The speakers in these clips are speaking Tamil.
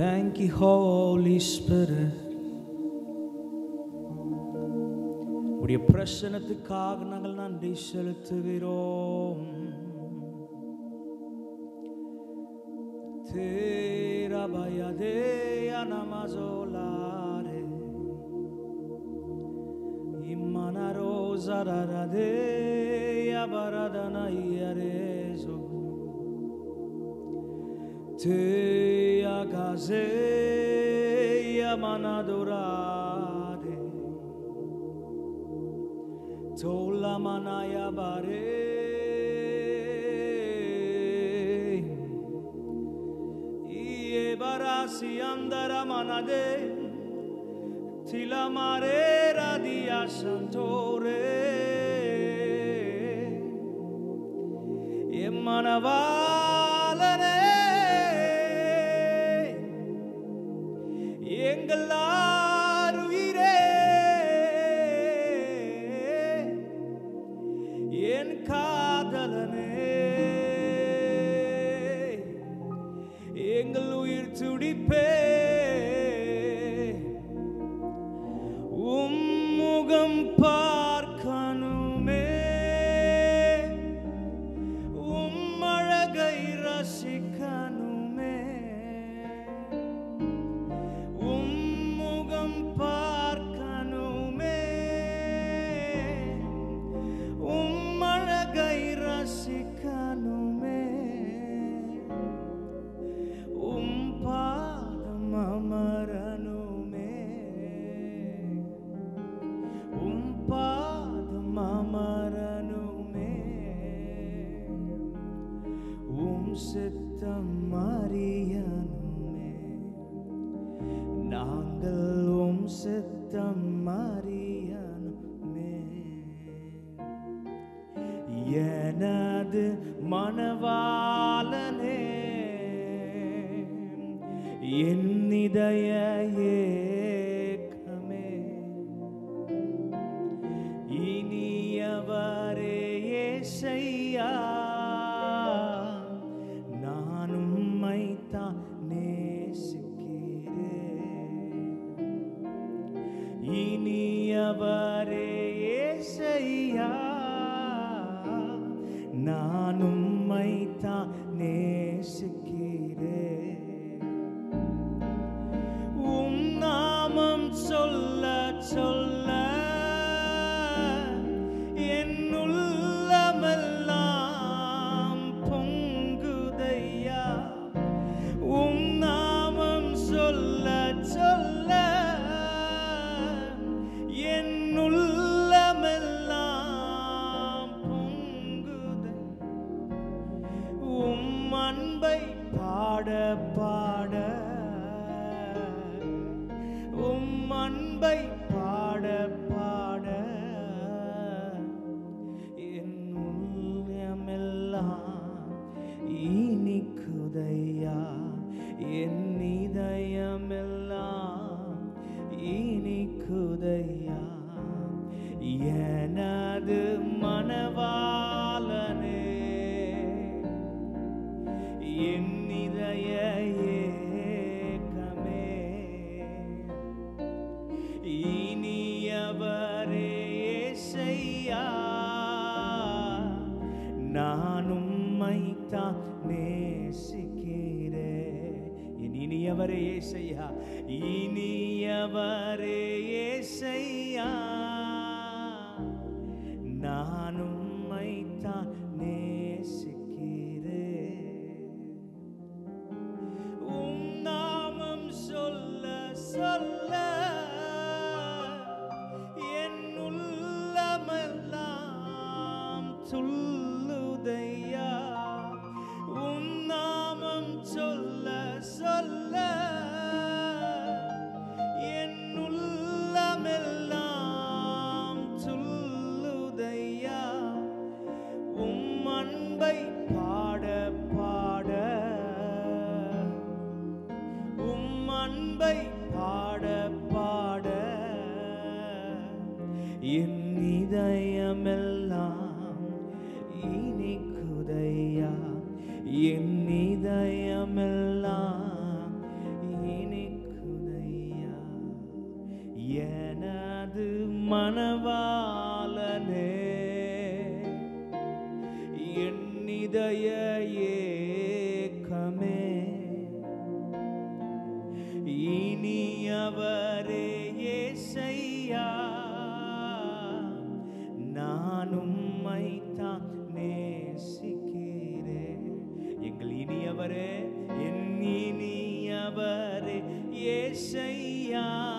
Thank you, Holy Spirit. உடைய பிரசனத்துக்காக நாங்கள் நன்றி செலுத்துகிறோம் Tera bayadea namazolare Imana rosa raradea baradana iarezo Te agaze yamanadorade Tola manaya bare Ie barasi andara manade. Tila marera di asantore manava உம்முகம் பார்க்கணுமே මනවා உம்மைத்தான் நேசிக்கிறேன். இனியவரே ஏசையா நான் உம்மைத்தான் baby. அவரே இனியவரே என் இனியவரே ஏசையா.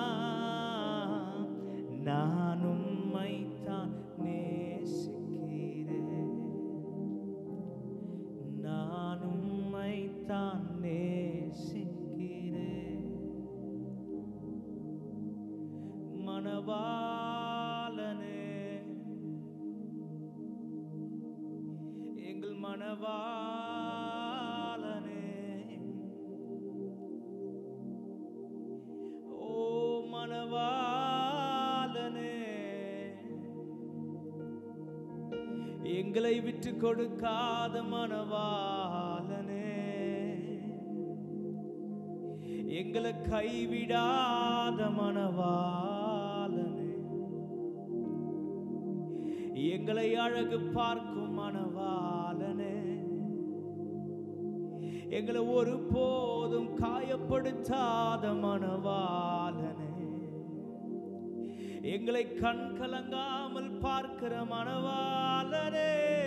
எங்களை விட்டு கொடுக்காத மனவாளனே. எங்களை கைவிடாத மனவாளனே. எங்களை அழகு பார்க்கும் மனவாளனே. எங்களை ஒருபோதும் காயப்படுத்தாத மனவா எங்களை கண் கலங்காமல் பார்க்கிற மனவாளரே.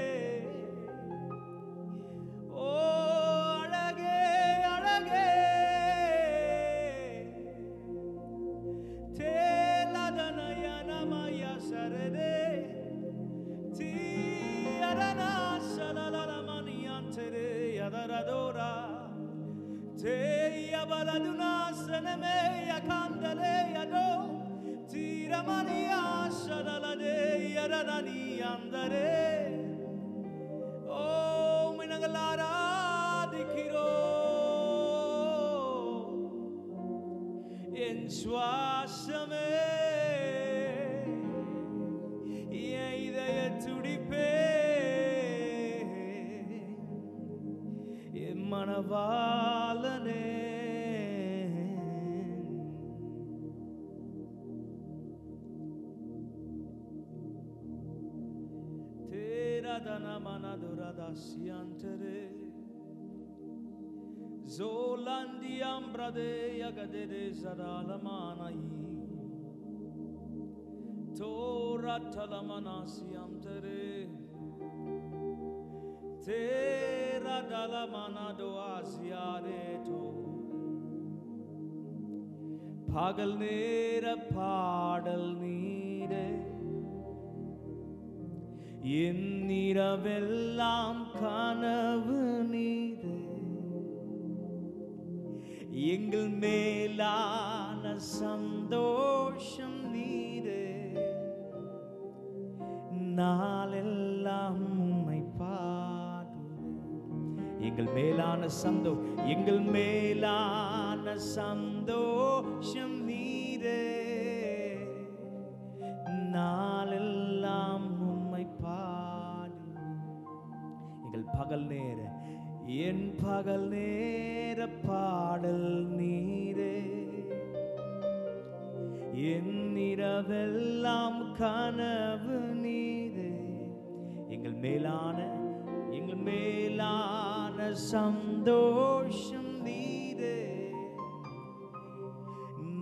என் சுவாசமே என் இதய துடிப்பே என் மனவாளனே தேரதன மனதுரதாசியந்தரே Olandi ambrade yagadede zaralamanai. Tora talamanasi amtere. Tera dalamana doaziare to. പകൽ നേര പാടൽ നീരെ എന്നിരവെല്ലാം കനവ് നീരേ எங்கள் மேலான சந்தோஷம் நீரே. நாளெல்லாம் உம்மை பாடுவேன். எங்கள் மேலான சந்தோ எங்கள் மேலான சந்தோஷம் நீரே. நாளெல்லாம் உம்மை பாடு எங்கள் பகல் நேர என் பகல் நேர பாடல் நீரே. என் இரவெல்லாம் கனவு நீரே. எங்கள் மேலான எங்கள் மேலான சந்தோஷம் நீரே.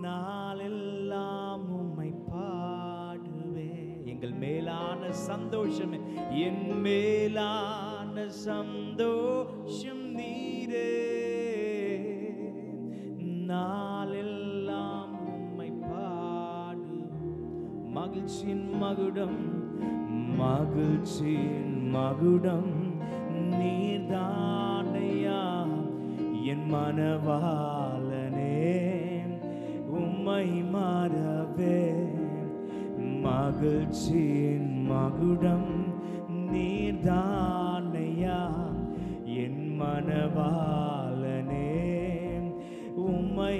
நாளெல்லாம் உம்மை பாடுவே. எங்கள் மேலான சந்தோஷம் என் மேலான சந்தோஷம் நீரே. நாளெல்லாம் உம்மை பாடு மகிழ்ச்சியின் மகுடம் மகிழ்ச்சியின் மகுடம். நீர்தானையா என் மனவாளனே. உம்மை மாறவே. மகிழ்ச்சியின் மகுடம் நீர்தான் என் மனவாளனே உம்மை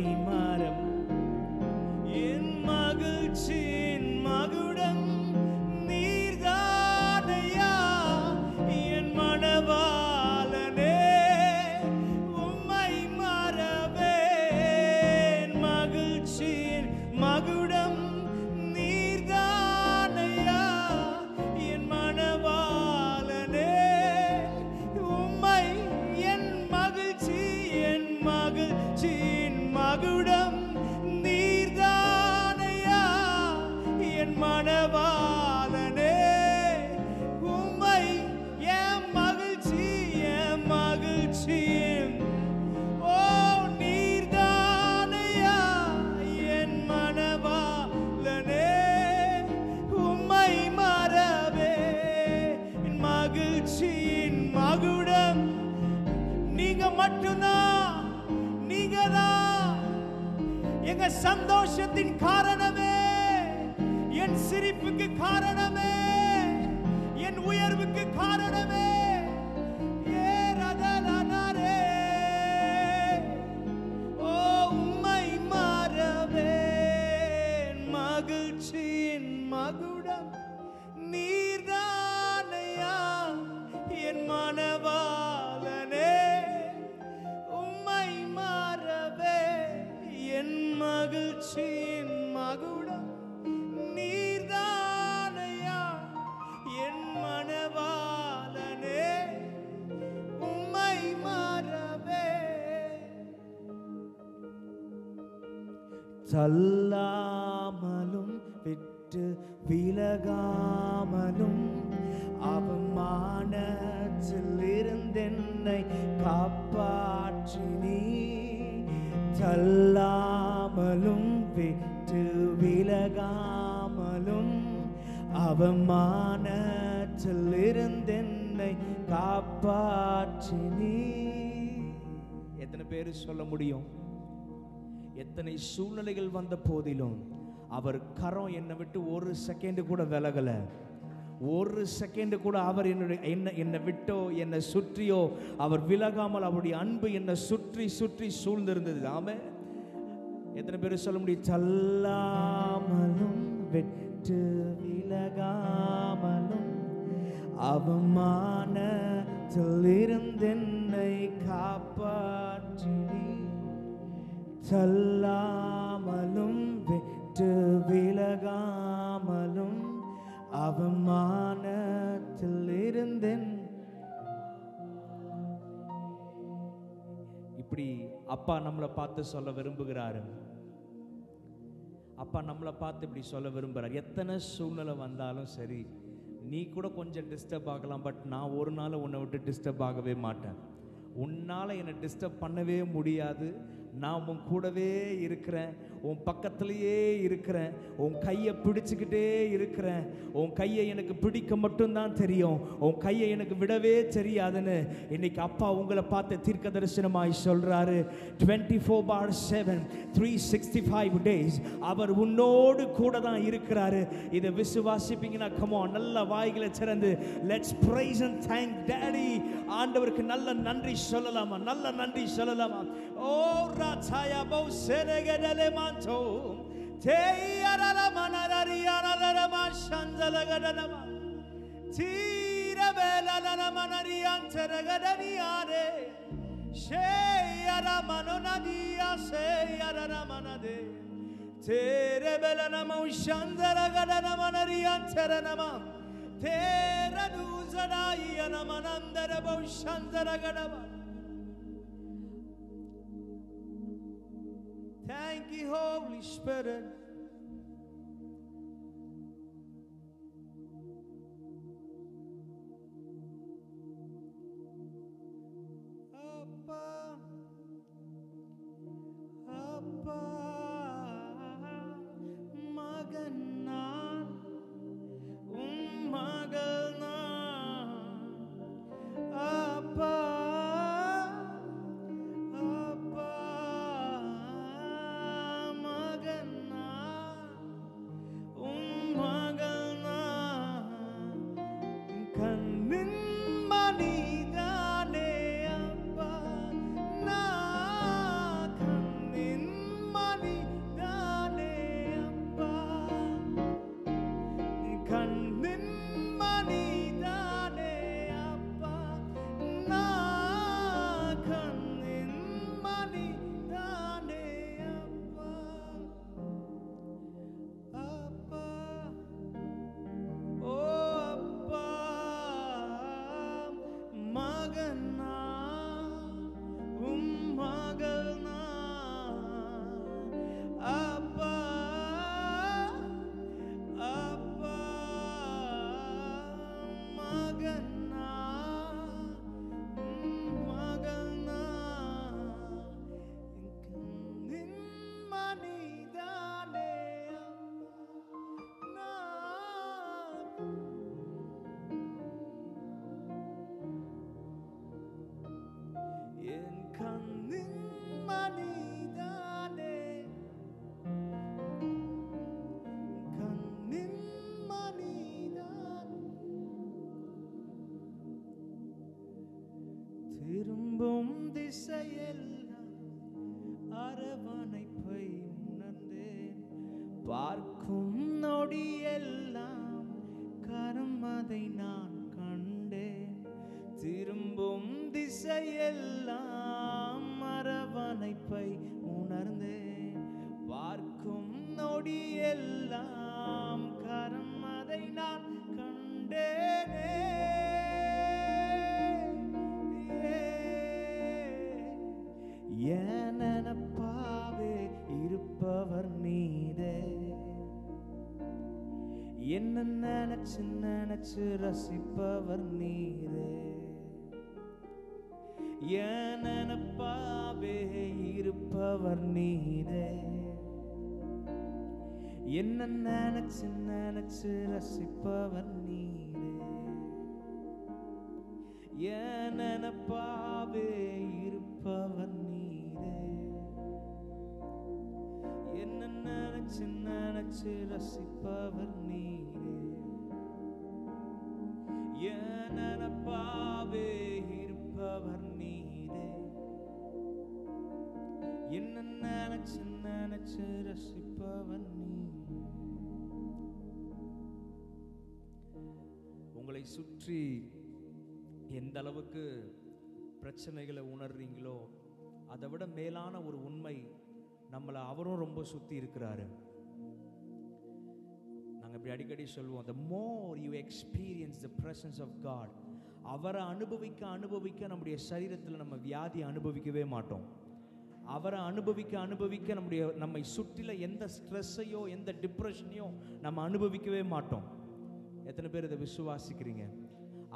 생각을 எங்க சந்தோஷத்தின் காரணமே. என் சிரிப்புக்கு காரணமே. என் உயர்வுக்கு காரணமே. தள்ளாமலும் விட்டு விலகாமலும் அவமானத்தில் இருந்தென்னை காப்பாற்றினி தள்ளாமலும் விட்டு விலகாமலும் அவமானத்தில் இருந்தென்னை காப்பாற்றினி எத்தனை பேர் சொல்ல முடியும்? எத்தனை சூழ்நிலைகள் வந்த போதிலும் அவர் கரம் என்னை விட்டு ஒரு செகண்டு கூட விலகல. ஒரு செகண்டு கூட அவர் என்னுடைய என்ன என்னை விட்டோ என்னை சுற்றியோ அவர் விலகாமல் அவருடைய அன்பு என்னை சுற்றி சுற்றி சூழ்ந்திருந்தது. ஆமே எத்தனை பேர் சொல்ல முடியும்? தள்ளாமலும் விட்டு விலகாமலும் அவமான இருந்தென்னை காப்பாற்றி தள்ளாமலும் விட்டு விலகாமலும் அவமானத்தில் இருந்தேன். இப்படி அப்பா நம்மளை பார்த்து சொல்ல விரும்புகிறாரு. அப்பா நம்மளை பார்த்து இப்படி சொல்ல விரும்புகிறார். எத்தனை சூழ்நிலை வந்தாலும் சரி நீ கூட கொஞ்சம் டிஸ்டர்ப் ஆகலாம் பட் நான் ஒரு நாள் உன்னை விட்டு டிஸ்டர்ப் ஆகவே மாட்டேன். உன்னால் என்னை டிஸ்டர்ப் பண்ணவே முடியாது. நான் உன் கூடவே இருக்கிறேன். உன் பக்கத்திலேயே இருக்கிறேன். உன் கையை பிடிச்சிக்கிட்டே இருக்கிறேன். உன் கையை எனக்கு பிடிக்க மட்டும்தான் தெரியும். உன் கையை எனக்கு விடவே தெரியாதுன்னு இன்னைக்கு அப்பா உங்களை பார்த்து தீர்க்க தரிசனமாய் சொல்கிறாரு twenty four by seven three sixty five days அவர் உன்னோடு கூட தான் இருக்கிறாரு. இதை விசுவாசிப்பீங்கன்னா கமோ நல்ல வாய்களை சிறந்து let's praise and thank daddy ஆண்டவருக்கு நல்ல நன்றி சொல்லலாமா? நல்ல நன்றி சொல்லலாமா? Oh, Rataya Bo Senegele Manto. Te Yarala Manarari Yarala Shandala Gadanama. Tira Bella Lana Manari Anteregadaniade. She Yaramanonadi, Se Yaranamanade. Tere Bella Namo Shandala Gadanamanari Anteranama. Tera Duzana Yanamananda Bo Shandala Gadama. Thank you, Holy Spirit. நினைச்சு ரசிப்பவர் நீரே. ஏன் நினப்பாவே இருப்பவர் நீரே. என்ன நினைச்சு நினைச்சு ரசிப்பவர் நீரே. ஏன் நினப்பாவே இருப்பவர் நீரே. என்ன நினைச்சு நினைச்சு ரசிப்பவர் நீரே. ஏன் நினப்பாவே இருப்பவர் நீரே. என்ன நினைச்சு நினைச்சு ரசிப்பவர் நீரே. உங்களை சுற்றி எந்த அளவுக்கு பிரச்சனைகளை உணர்றீங்களோ அதை விட மேலான ஒரு உண்மை நம்மளை அவரும் ரொம்ப சுற்றி இருக்கிறாரு. அப்படி அடிக்கடி சொல்லுவோம் the more you experience the presence of God அவரை அனுபவிக்க அனுபவிக்க நம்முடைய சரீரத்தில் நம்ம வியாதி அனுபவிக்கவே மாட்டோம். அவரை அனுபவிக்க அனுபவிக்க நம்முடைய நம்மை சுற்றில எந்த ஸ்ட்ரெஸ்ஸையோ எந்த டிப்ரெஷனையோ நம்ம அனுபவிக்கவே மாட்டோம். எத்தனை பேர் இதை விசுவாசிக்கிறீங்க?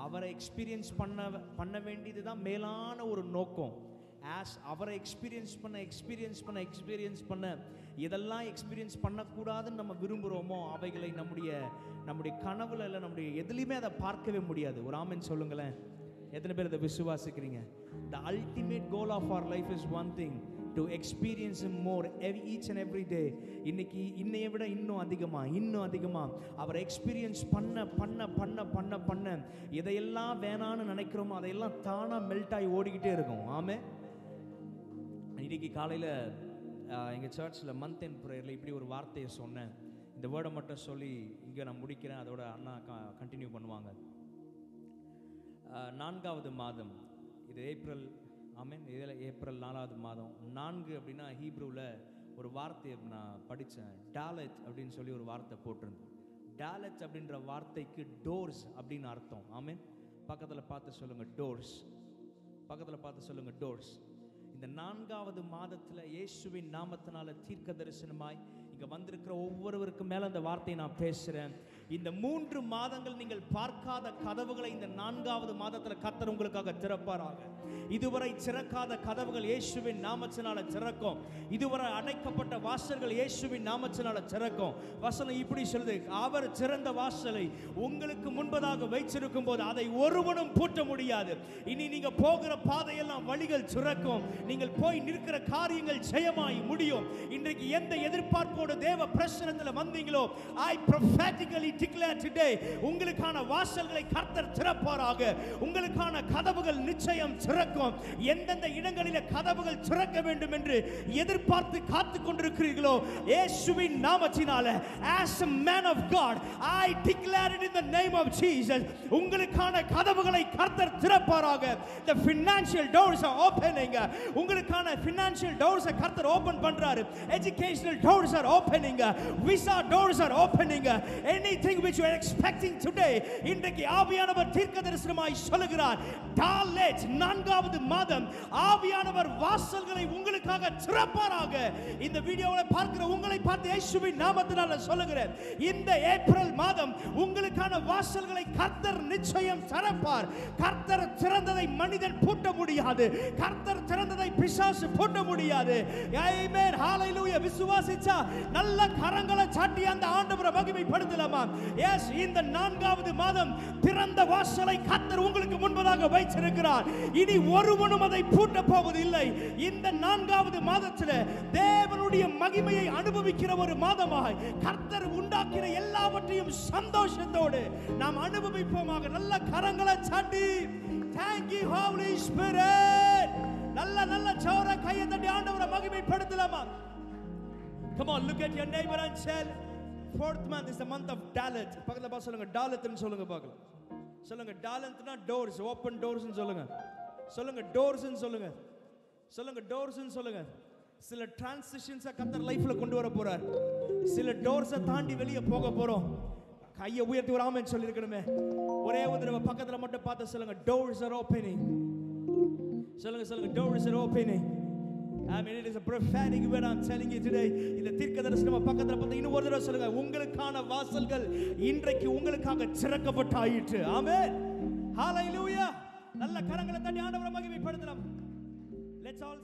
அவரை எக்ஸ்பீரியன்ஸ் பண்ண பண்ண வேண்டியது தான் மேலான ஒரு நோக்கம். ஆஸ் அவரை எக்ஸ்பீரியன்ஸ் பண்ண எக்ஸ்பீரியன்ஸ் பண்ண எக்ஸ்பீரியன்ஸ் பண்ண எதெல்லாம் எக்ஸ்பீரியன்ஸ் பண்ணக்கூடாதுன்னு நம்ம விரும்புகிறோமோ அவைகளை நம்முடைய நம்முடைய கனவுல இல்லை நம்முடைய எதுலேயுமே அதை பார்க்கவே முடியாது. ஒரு ஆமென் சொல்லுங்களேன். எத்தனை பேர் அதை விசுவாசிக்கிறீங்க? The ultimate goal of our life is one thing to experience more each and every day இன்னைக்கு இன்னைய விட இன்னும் அதிகமாக இன்னும் அதிகமாக அவரை எக்ஸ்பீரியன்ஸ் பண்ண பண்ண பண்ண பண்ண பண்ண எதையெல்லாம் வேணான்னு நினைக்கிறோமோ அதையெல்லாம் தானாக மெல்ட் ஆகி ஓடிக்கிட்டே இருக்கும். ஆமாம் இன்னைக்கு காலையில் எங்கள் சர்ச்சில் மந்த் என் ப்ரேயரில் இப்படி ஒரு வார்த்தையை சொன்னேன். இந்த வேர்டை மட்டும் சொல்லி இங்கே நான் முடிக்கிறேன். அதோட அண்ணா கண்டினியூ பண்ணுவாங்க. நான்காவது மாதம். இது ஏப்ரல் ஆமீன் இதில் ஏப்ரல் நாலாவது மாதம். நான்கு அப்படின்னா ஹீப்ரூவில் ஒரு வார்த்தையை நான் படித்தேன் டேலஜ் அப்படின்னு சொல்லி ஒரு வார்த்தை போட்டிருந்தேன். டேலஜ் அப்படின்ற வார்த்தைக்கு டோர்ஸ் அப்படின்னு அர்த்தம். ஆமீன். பக்கத்தில் பார்த்து சொல்லுங்கள் டோர்ஸ். பக்கத்தில் பார்த்து சொல்லுங்கள் டோர்ஸ். இந்த நான்காவது மாதத்தில் இயேசுவின் நாமத்தினால தீர்க்க தரிசனமாய் இங்கே வந்திருக்கிற ஒவ்வொருவருக்கும் மேலே அந்த வார்த்தையை நான் பேசுகிறேன் இந்த மூன்று மாதங்கள் நீங்கள் பார்க்காத கதவுகளை இந்த நான்காவது மாதத்தில் கத்தர் உங்களுக்காக திறப்பாராக. இதுவரை சிறக்காத கதவுகள் இயேசுவின் நாமச்சனால சிறக்கும் இதுவரை அடைக்கப்பட்ட வாசல்கள் இயேசுவின் நாமச்சனால சிறக்கும் வசனம் இப்படி சொல்லுது அவர் சிறந்த வாசலை உங்களுக்கு முன்பதாக வைச்சிருக்கும் போது அதை ஒருவனும் பூட்ட முடியாது. இனி நீங்க போகிற பாதையெல்லாம் வழிகள் சிறக்கும் நீங்கள் போய் நிற்கிற காரியங்கள் ஜெயமாய் முடியும். இன்றைக்கு எந்த எதிர்பார்ப்போடு தேவ பிரசனத்தில் வந்தீங்களோ ஐ ப்ரொஃபேட்டிக்கலி டிக்ளேர் டுடே உங்களுக்கான வாசல்களை கர்த்தர் திறப்பாராக. உங்களுக்கான கதவுகள் நிச்சயம் சிறக்கும் எந்தெந்த இடங்களிலே கதவுகள் சிறக்க வேண்டும் என்று எதிர்பார்த்து காத்து கொண்டிருக்கிறீர்களோ இயேசுவின் நாமத்தினால as a man of God I declare it in the name of Jesus. உங்களுக்கான கதவுகளை கர்த்தர் திறப்பாராக. The financial doors are opening. உங்களுக்கான financial doors கர்த்தர் ஓபன் பண்றாரு. Educational doors are opening. Visa doors are opening. Anything which you are expecting today. இன்றைக்கு ஆவியானவர் தீர்க்க தரிசனமாய் சொல்லுகிறார். டாலேஜ் நான்காவது மாதம் ஆவியானவர் வாசல்களை உங்களுக்காக திறப்பாராக. இந்த வீடியோவை பார்க்கிற உங்களை பார்த்து இயேசுவின் நாமத்தினால சொல்லுகிறேன். இந்த ஏப்ரல் மாதம் உங்களுக்கான வாசல்களை கர்த்தர் நிச்சயம் திறப்பார். கர்த்தர் திறந்ததை மனிதன் பூட்ட முடியாது. கர்த்தர் திறந்ததை பிசாசு பூட்ட முடியாது. ஆமென் ஹalleluya விசுவாசிச்சா நல்ல கரங்களை சாட்டி அந்த ஆண்டவரை மகிமைப்படுத்தலாமா? எஸ் இந்த நான்காவது மாதம் திறந்த வாசலை கர்த்தர் உங்களுக்கு முன்பதாக வைத்திருக்கிறார். இனி ஒருவனும் அதை பூட்ட போவது இல்லை இந்த நான்காவது மாதத்தில் தேவனுடைய மகிமையை அனுபவிக்கிற ஒரு மாதமாய் கர்த்தர் உண்டாக்கிற எல்லாவற்றையும் சந்தோஷத்தோடு நாம் அனுபவிப்போமாக. நல்ல கரங்களை சாட்டி தேங்க்யூ ஹோலி ஸ்பிரிட் நல்ல நல்ல சோர கையை தட்டி ஆண்டவரை மகிமைப்படுத்தலாமா? Come on, look at your neighbor and say, fourth month is the month of Dalit. பக்கத்தில் பார்த்து சொல்லுங்க டாலத்னு சொல்லுங்க பார்க்கலாம். சொல்லுங்க டாலத்னா டோர்ஸ் ஓப்பன் டோர்ஸ்னு சொல்லுங்க. சொல்லுங்க டோர்ஸ்னு சொல்லுங்க. சொல்லுங்க டோர்ஸ்னு சொல்லுங்க. சில டிரான்சிஷன்ஸை கத்தர் லைஃப்ல கொண்டு வர போறார். சில டோர்ஸை தாண்டி வெளியே போக போறோம். கையை உயர்த்தி ஒரு சொல்லியிருக்கணுமே. ஒரே ஒரு தடவை மட்டும் பார்த்து சொல்லுங்க டோர்ஸ் ஆர் ஓப்பனிங் சொல்லுங்க சொல்லுங்க doors are opening I mean, it is a prophetic word I'm telling you today. இந்த தீர்க்க தரிசனம் பக்கத்துல பார்த்து இன்னும் ஒரு தடவை சொல்லுங்க. உங்களுக்கான வாசல்கள் இன்றைக்கு உங்களுக்காக திறக்கப்பட்டாயிற்று. ஆமென் ஹalleluya நல்ல கரங்களை தட்டி ஆண்டவரை மகிமைப்படுத்தலாம். Let's all